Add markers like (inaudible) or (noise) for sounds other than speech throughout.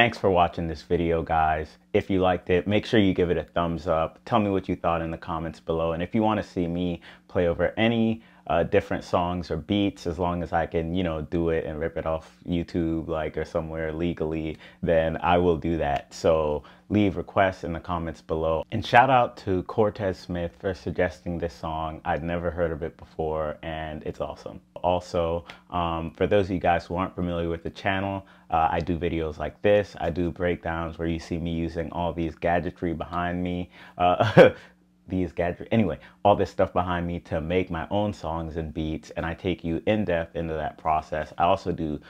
Thanks for watching this video, guys. If you liked it, make sure you give it a thumbs up. Tell me what you thought in the comments below. And if you want to see me play over any uh, different songs or beats, as long as I can, you know, do it and rip it off YouTube, like, or somewhere legally, then I will do that. So leave requests in the comments below. And shout out to Cortez Smith for suggesting this song. I'd never heard of it before, and it's awesome. Also, um, for those of you guys who aren't familiar with the channel, uh, I do videos like this. I do breakdowns where you see me using all these gadgetry behind me. Uh, (laughs) these gadgets, anyway, all this stuff behind me to make my own songs and beats, and I take you in depth into that process. I also do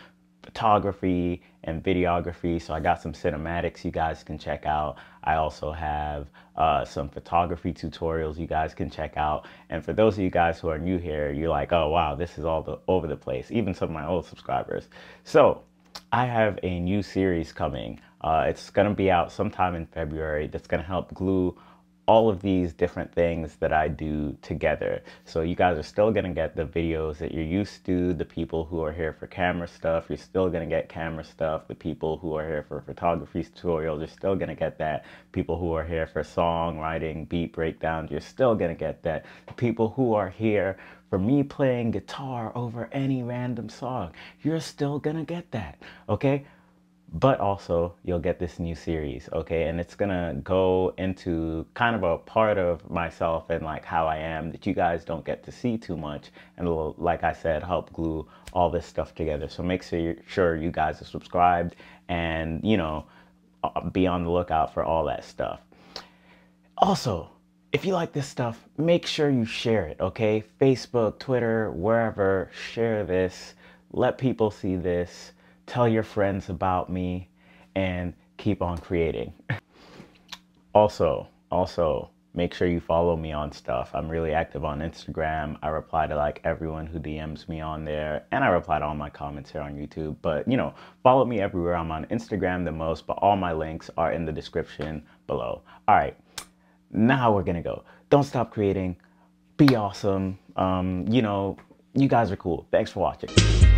photography and videography. So I got some cinematics you guys can check out. I also have uh, some photography tutorials you guys can check out. And for those of you guys who are new here, you're like, oh wow, this is all the, over the place, even some of my old subscribers. So I have a new series coming. Uh, it's gonna be out sometime in February that's gonna help glue all of these different things that I do together. So you guys are still gonna get the videos that you're used to, the people who are here for camera stuff, you're still gonna get camera stuff, the people who are here for photography tutorials, you're still gonna get that. People who are here for songwriting, beat breakdowns, you're still gonna get that. The people who are here for me playing guitar over any random song, you're still gonna get that, okay? But also you'll get this new series okay? And it's gonna go into kind of a part of myself and like how i am that you guys don't get to see too much and it'll like i said help glue all this stuff together. So make sure you guys are subscribed and you know be on the lookout for all that stuff. Also if you like this stuff make sure you share it okay? Facebook twitter wherever share this. Let people see this tell your friends about me, and keep on creating. (laughs) also, also, make sure you follow me on stuff. I'm really active on Instagram. I reply to like everyone who DMs me on there, and I reply to all my comments here on YouTube. But you know, follow me everywhere. I'm on Instagram the most, but all my links are in the description below. All right, now we're gonna go. Don't stop creating. Be awesome. Um, you know, you guys are cool. Thanks for watching.